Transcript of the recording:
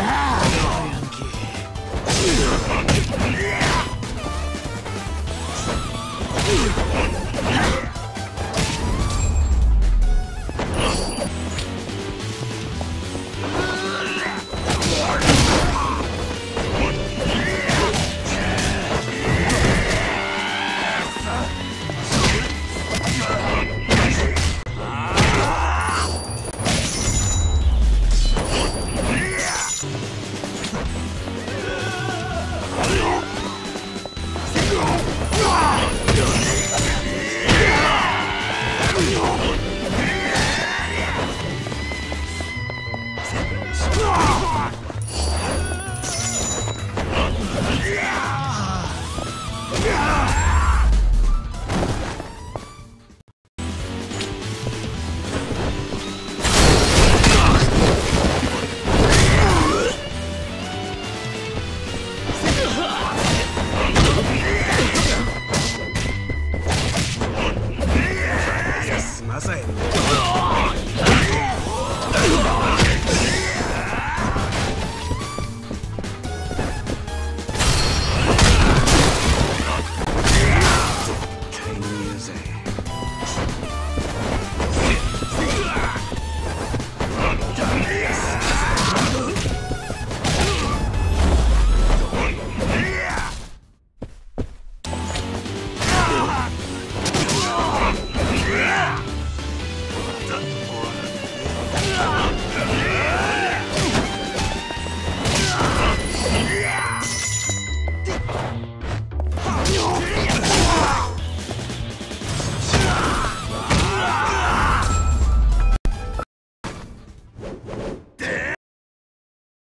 啊！よ。